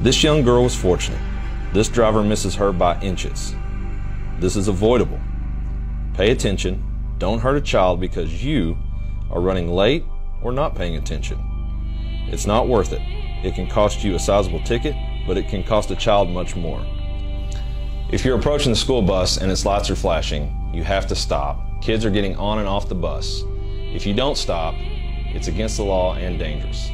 This young girl was fortunate. This driver misses her by inches. This is avoidable. Pay attention. Don't hurt a child because you are running late or not paying attention. It's not worth it. It can cost you a sizable ticket, but it can cost a child much more. If you're approaching the school bus and its lights are flashing, you have to stop. Kids are getting on and off the bus. If you don't stop, it's against the law and dangerous.